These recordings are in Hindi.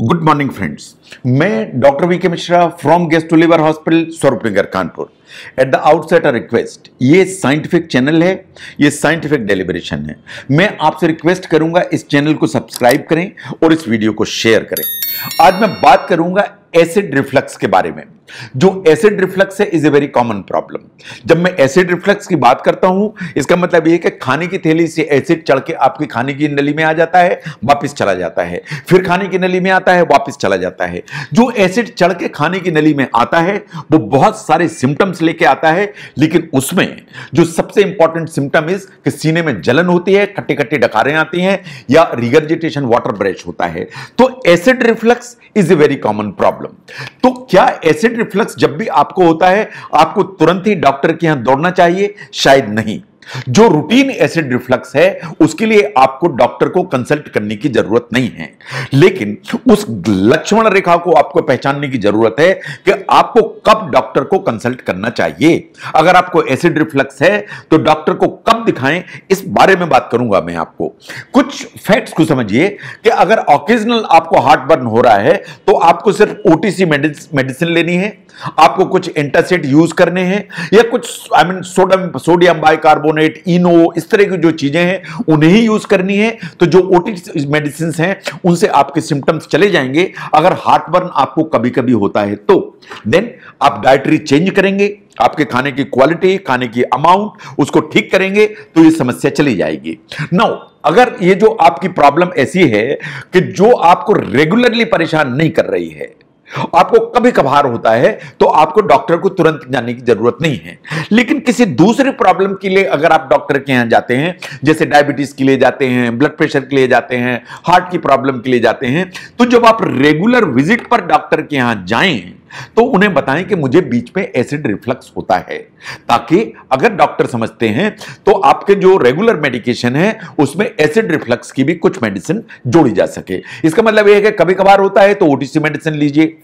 गुड मॉर्निंग फ्रेंड्स मैं doctor V K Mishra from gastro liver hospital Swarup Swarupnagar Kanpur at the outset a request ये साइंटिफिक चैनल है, ये साइंटिफिक डेलिब्रेशन है. मैं आपसे रिक्वेस्ट करूँगा, इस चैनल को सब्सक्राइब करें और इस वीडियो को शेयर करें. आज मैं बात करूँगा एसिड रिफ्लक्स के बारे में। जो एसिड रिफ्लक्स है is a very common problem जब मैं एसिड रिफ्लक्स की बात करता हूँ, इसका मतलब यह कि खाने की थैली से एसिड चढ़ के आपकी खाने की नली में आ जाता है, वापस चला जाता है। फिर खाने की नली में आता है, वापस चला जाता है। जो एसिड चढ़ के खाने की नली में आता है, वो बहुत सारे सिम्टम्स लेके आता है, लेकिन उसमें जो सबसे इंपॉर्टेंट सिम्टम इज़ कि सीने में जलन होती है खट्टे खट्टे डकारें आती हैं, या रिगर्जिटेशन वाटर ब्रेश होता है। तो acid reflux is a very common problem तो क्या एसिड रिफ्लक्स जब भी आपको होता है, आपको तुरंत ही डॉक्टर के यहाँ दौड़ना चाहिए? शायद नहीं। जो रूटीन एसिड रिफ्लक्स है, उसके लिए आपको डॉक्टर को कंसल्ट करने की ज़रूरत नहीं है। लेकिन उस लक्ष्मण रेखा को आपको पहचानने की ज़रूरत है कि आपको कब डॉक्टर को कंसल्ट करना चाहिए। अगर आपको एसिड रिफ्लक्स है तो डॉक्टर को कब दिखाएँ, इस बारे में बात करूँगा मैं आपको। कुछ फैक्ट्स को समझिए कि अगर ऑकेजनल आपको हार्ट बर्न हो रहा है तो आपको सिर्फ़ ओटीसी मेडिसिन लेनी है, आपको कुछ एंटासिड यूज़ करने हैं, या कुछ I mean sodium sodium bicarbonate Eno इस तरह की जो चीज़ें हैं, उन्हें ही यूज़ करनी है। तो जो ओटी मेडिसिन हैं, उनसे आपके सिम्टम्स चले जाएँगे। अगर हार्ट बर्न आपको कभी कभी होता है तो देन आप डाइटरी चेंज करेंगे। आपके खाने की क्वालिटी खाने की अमाउंट उसको ठीक करेंगे तो ये समस्या चली जाएगी। नो अगर ये जो आपकी प्रॉब्लम ऐसी है कि जो आपको रेगुलरली परेशान नहीं कर रही है आपको कभी कभार होता है तो आपको डॉक्टर को तुरंत जाने की ज़रूरत नहीं है। लेकिन किसी दूसरे प्रॉब्लम के लिए अगर आप डॉक्टर के यहाँ जाते हैं, जैसे डायबिटीज़ के लिए जाते हैं, ब्लड प्रेशर के लिए जाते हैं, हार्ट की प्रॉब्लम के लिए जाते हैं तो जब आप रेगुलर विज़िट पर डॉक्टर के यहाँ जाएँ तो उन्हें बताएँ कि मुझे बीच में एसिड रिफ्लक्स होता है। ताकि अगर डॉक्टर समझते हैं तो आपके जो रेगुलर मेडिकेशन है, उसमें एसिड रिफ्लक्स की भी कुछ मेडिसिन जोड़ी जा सके। इसका मतलब यह है कि कभी कभार होता है तो ओटीसी मेडिसिन लीजिए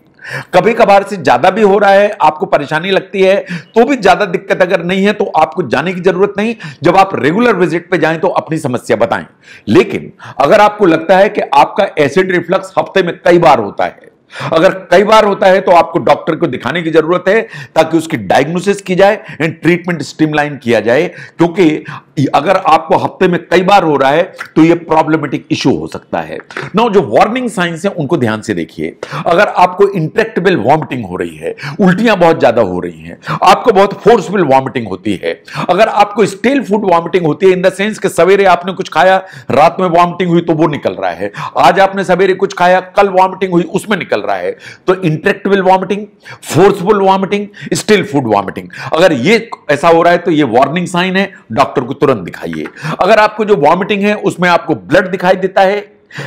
कभी कभार से ज़्यादा भी हो रहा है, आपको परेशानी लगती है तो भी ज़्यादा दिक्कत अगर नहीं है तो आपको जाने की ज़रूरत नहीं। जब आप रेगुलर विज़िट पे जाएँ तो अपनी समस्या बताएँ। लेकिन अगर आपको लगता है कि आपका एसिड रिफ्लक्स हफ़्ते में कई बार होता है अगर कई बार होता है तो आपको डॉक्टर को दिखाने की ज़रूरत है ताकि उसकी डायग्नोसिस की जाए एंड ट्रीटमेंट स्ट्रीमलाइन किया जाए, क्योंकि अगर आपको हफ़्ते में कई बार हो रहा है तो यह प्रॉब्लमेटिक इशू हो सकता है। नो जो वार्निंग साइंस है, उनको ध्यान से देखिए। अगर आपको इंट्रेक्टेबल वॉमिटिंग हो रही है, उल्टियाँ बहुत ज़्यादा हो रही हैं, आपको बहुत फोर्सफुल वॉमिटिंग होती है, अगर आपको स्टेल फ़ूड वॉमिटिंग होती है इन द सेंस कि सवेरे आपने कुछ खाया, रात में वॉमिटिंग हुई तो वो निकल रहा है। आज आपने सवेरे कुछ खाया, कल वॉमिटिंग हुई, उसमें निकल रहा है तो intractable vomiting forceful vomiting still food vomiting अगर ये ऐसा हो रहा है तो ये वार्निंग साइन है डॉक्टर को तुरंत दिखाइए। अगर आपको जो वॉमिटिंग है, उसमें आपको ब्लड दिखाई देता है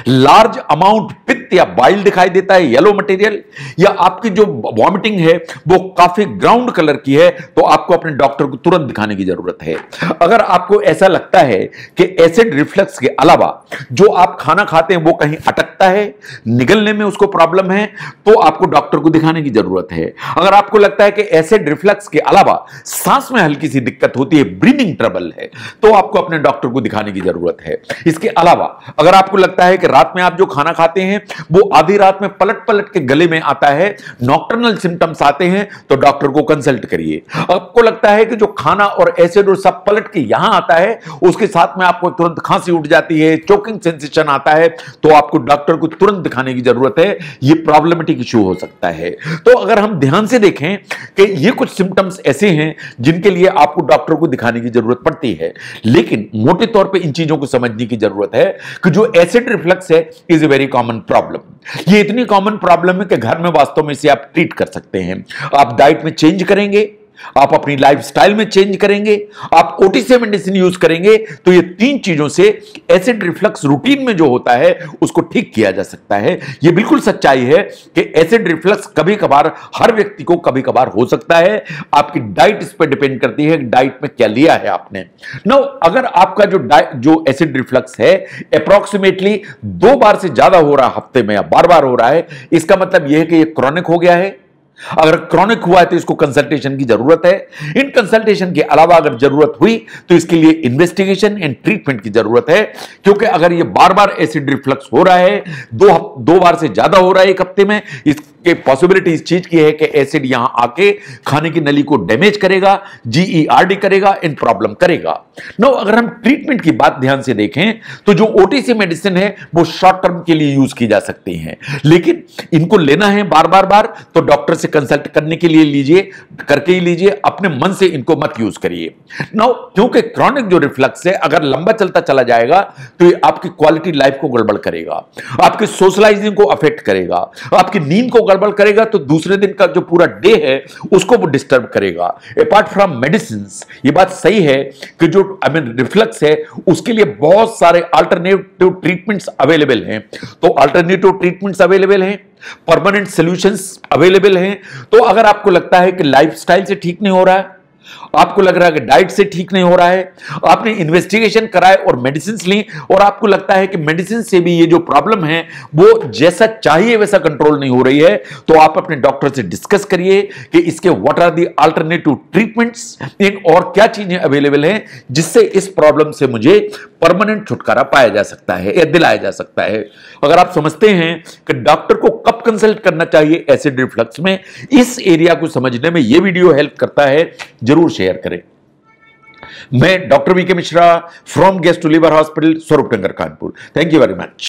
लार्ज अमाउंट पित्त या बाइल दिखाई देता है येलो मटेरियल या आपकी जो वॉमिटिंग है, वो काफ़ी ग्राउंड कलर की है तो आपको अपने डॉक्टर को तुरंत दिखाने की ज़रूरत है। अगर आपको ऐसा लगता है कि एसिड रिफ्लक्स के अलावा जो आप खाना खाते हैं वो कहीं अटकता है, निगलने में उसको प्रॉब्लम है तो आपको डॉक्टर को दिखाने की ज़रूरत है। अगर आपको लगता है कि एसिड रिफ्लक्स के अलावा सांस में हल्की सी दिक्कत होती है ब्रीदिंग ट्रबल है तो आपको अपने डॉक्टर को दिखाने की ज़रूरत है। इसके अलावा अगर आपको लगता है कि रात में आप जो खाना खाते हैं, वो आधी रात में पलट पलट के गले में आता है नॉक्टर्नल सिम्टम्स आते हैं तो डॉक्टर को कंसल्ट करिए। आपको लगता है कि जो खाना और एसिड और सब पलट के यहाँ आता है, उसके साथ में आपको तुरंत खांसी उठ जाती है चोकिंग सेंसेशन आता है तो आपको डॉक्टर को तुरंत दिखाने की ज़रूरत है, ये प्रॉब्लमेटिक इश्यू हो सकता है। तो अगर हम ध्यान से देखें कि ये कुछ सिम्टम्स ऐसे हैं, जिनके लिए आपको डॉक्टर को दिखाने की ज़रूरत पड़ती है। लेकिन मोटे तौर पर इन चीज़ों को समझने की ज़रूरत है कि जो एसिड रिफ्लक्स है is a very common problem ये इतनी कॉमन प्रॉब्लम है कि घर में वास्तव में इसे आप ट्रीट कर सकते हैं। आप डाइट में चेंज करेंगे आप अपनी लाइफस्टाइल में चेंज करेंगे, आप ओटीसी मेडिसिन यूज़ करेंगे तो ये तीन चीज़ों से एसिड रिफ्लक्स रूटीन में जो होता है, उसको ठीक किया जा सकता है। ये बिल्कुल सच्चाई है कि एसिड रिफ्लक्स कभी कभार हर व्यक्ति को कभी कभार हो सकता है। आपकी डाइट इस पर डिपेंड करती है डाइट में क्या लिया है आपने। नो अगर आपका जो जो एसिड रिफ्लक्स है अप्रोक्सीमेटली दो बार से ज़्यादा हो रहा है हफ़्ते में या बार बार हो रहा है, इसका मतलब यह है कि यह क्रॉनिक हो गया है। अगर क्रॉनिक हुआ है तो इसको कंसल्टेशन की ज़रूरत है। इन कंसल्टेशन के अलावा अगर ज़रूरत हुई तो इसके लिए इन्वेस्टिगेशन एंड ट्रीटमेंट की ज़रूरत है। क्योंकि अगर ये बार बार एसिड रिफ्लक्स हो रहा है, दो दो बार से ज़्यादा हो रहा है एक हफ़्ते में इसके पॉसिबिलिटी इस चीज़ की है कि एसिड यहाँ आके खाने की नली को डैमेज करेगा जीईआरडी करेगा, इन प्रॉब्लम करेगा। नो अगर हम ट्रीटमेंट की बात ध्यान से देखें तो जो ओटीसी मेडिसिन है, वो शॉर्ट टर्म के लिए यूज़ की जा सकती है। लेकिन इनको लेना है बार बार बार तो डॉक्टर से कंसल्ट करने के लिए लीजिए, करके ही लीजिए, अपने मन से इनको मत यूज़ करिए। नाउ क्योंकि क्रॉनिक जो रिफ्लक्स है, अगर लंबा चलता चला जाएगा तो ये आपकी क्वालिटी लाइफ को गड़बड़ करेगा, आपकी सोशलाइजिंग को अफेक्ट करेगा, आपकी नींद को गड़बड़ करेगा तो दूसरे दिन का जो पूरा डे है, उसको वो डिस्टर्ब करेगा। अपार्ट फ्रॉम मेडिसिन ये बात सही है कि जो आई मीन रिफ्लक्स है, उसके लिए बहुत सारे अल्टरनेटिव ट्रीटमेंट्स अवेलेबल हैं। तो अल्टरनेटिव ट्रीटमेंट्स अवेलेबल हैं परमानेंट सोल्यूशंस अवेलेबल हैं। तो अगर आपको लगता है कि लाइफस्टाइल से ठीक नहीं हो रहा है आपको लग रहा है कि डाइट से ठीक नहीं हो रहा है, आपने इन्वेस्टिगेशन कराए और मेडिसिन ली, और आपको लगता है कि मेडिसिन से भी ये जो प्रॉब्लम है, वो जैसा चाहिए वैसा कंट्रोल नहीं हो रही है। तो आप अपने डॉक्टर से डिस्कस करिए कि इसके what are the alternative treatments इन और क्या चीज़ें अवेलेबल हैं, जिससे इस प्रॉब्लम से मुझे परमानेंट छुटकारा पाया जा सकता है, या दिलाया जा सकता है। अगर आप समझते हैं कि डॉक्टर को कब कंसल्ट करना चाहिए एसिड रिफ्लक्स में, इस एरिया को समझने में यह वीडियो हेल्प करता है। ज़रूर शेयर करें। मैं doctor V K Mishra from gastro liver hospital Swarup Nagar Kanpur. Thank you very much